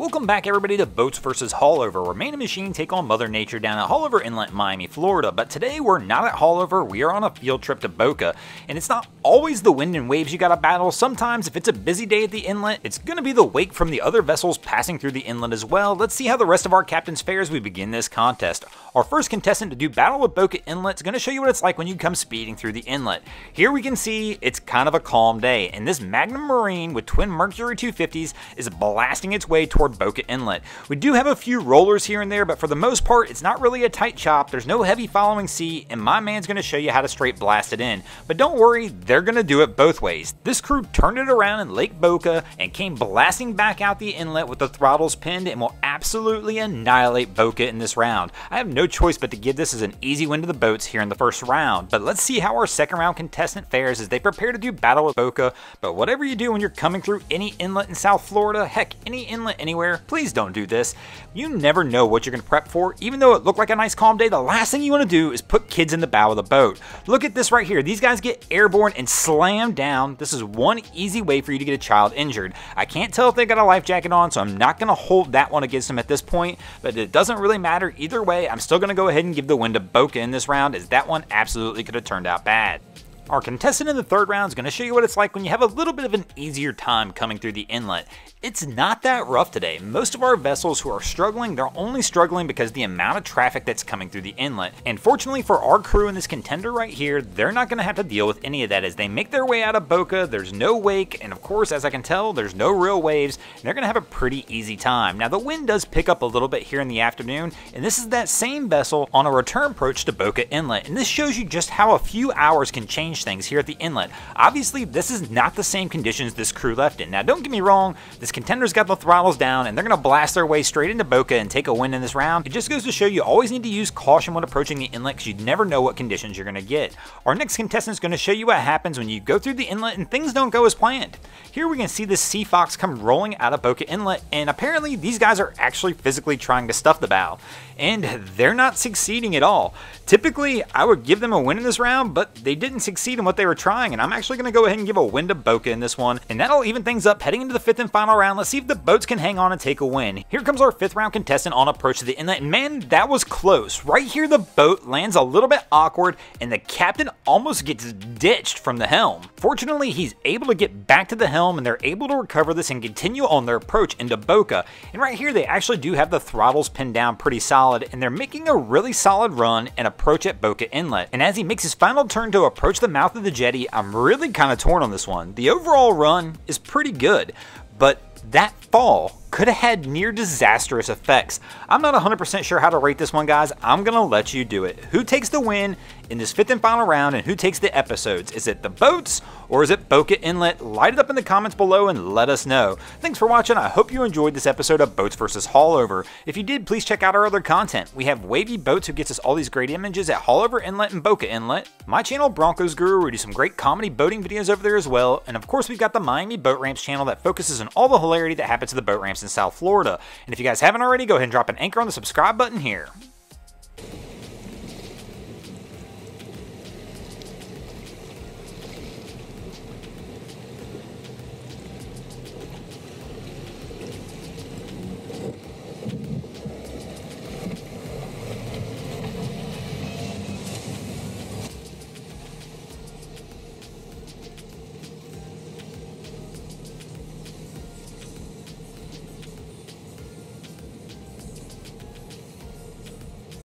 Welcome back everybody to Boats vs. Haulover, where Man and Machine take on Mother Nature down at Haulover Inlet, Miami, Florida. But today we're not at Haulover, we are on a field trip to Boca. And it's not always the wind and waves you gotta battle. Sometimes if it's a busy day at the inlet, it's gonna be the wake from the other vessels passing through the inlet as well. Let's see how the rest of our captains fare as we begin this contest. Our first contestant to do battle with Boca Inlet is gonna show you what it's like when you come speeding through the inlet. Here we can see it's kind of a calm day, and this Magnum Marine with twin Mercury 250s is blasting its way toward Boca Inlet. We do have a few rollers here and there, but for the most part, it's not really a tight chop. There's no heavy following sea, and my man's going to show you how to straight blast it in. But don't worry, they're going to do it both ways. This crew turned it around in Lake Boca and came blasting back out the inlet with the throttles pinned and will absolutely annihilate Boca in this round. I have no choice but to give this as an easy win to the boats here in the first round. But let's see how our second round contestant fares as they prepare to do battle with Boca. But whatever you do when you're coming through any inlet in South Florida, heck, any inlet anywhere, please don't do this. You never know what you're going to prep for. Even though it looked like a nice calm day, the last thing you want to do is put kids in the bow of the boat. Look at this right here. These guys get airborne and slam down. This is one easy way for you to get a child injured. I can't tell if they got a life jacket on, so I'm not going to hold that one against them at this point, but it doesn't really matter either way. I'm still going to go ahead and give the win to Boca in this round, as that one absolutely could have turned out bad. Our contestant in the third round is going to show you what it's like when you have a little bit of an easier time coming through the inlet. It's not that rough today. Most of our vessels who are struggling, they're only struggling because the amount of traffic that's coming through the inlet. And fortunately for our crew in this contender right here, they're not going to have to deal with any of that as they make their way out of Boca. There's no wake, and of course, as I can tell, there's no real waves, and they're going to have a pretty easy time. Now, the wind does pick up a little bit here in the afternoon, and this is that same vessel on a return approach to Boca Inlet. And this shows you just how a few hours can change things here at the inlet. Obviously, this is not the same conditions this crew left in. Now, don't get me wrong, this contender's got the throttles down, and they're going to blast their way straight into Boca and take a win in this round. It just goes to show you always need to use caution when approaching the inlet because you never know what conditions you're to get. Our next contestant is going to show you what happens when you go through the inlet and things don't go as planned. Here we can see this Sea Fox come rolling out of Boca Inlet, and apparently these guys are actually physically trying to stuff the bow, and they're not succeeding at all. Typically, I would give them a win in this round, but they didn't succeed in what they were trying, and I'm actually going to go ahead and give a win to Boca in this one, and that'll even things up heading into the fifth and final round. Let's see if the boats can hang on and take a win. Here comes our fifth round contestant on approach to the inlet, and man, that was close. Right here, the boat lands a little bit awkward, and the captain almost gets ditched from the helm. Fortunately, he's able to get back to the helm, and they're able to recover this and continue on their approach into Boca. And right here, they actually do have the throttles pinned down pretty solid, and they're making a really solid run and approach at Boca Inlet. And as he makes his final turn to approach the mouth of the jetty, I'm really kind of torn on this one. The overall run is pretty good, but that fall could have had near disastrous effects. I'm not 100% sure how to rate this one, guys. I'm going to let you do it. Who takes the win in this fifth and final round and who takes the episodes? Is it the boats or is it Boca Inlet? Light it up in the comments below and let us know. Thanks for watching. I hope you enjoyed this episode of Boats vs. Haulover. If you did, please check out our other content. We have Wavy Boats who gets us all these great images at Haulover Inlet and Boca Inlet. My channel, Broncos Guru, we do some great comedy boating videos over there as well. And of course, we've got the Miami Boat Ramps channel that focuses on all the hilarity that happens to the boat ramps in South Florida. And if you guys haven't already, go ahead and drop an anchor on the subscribe button here.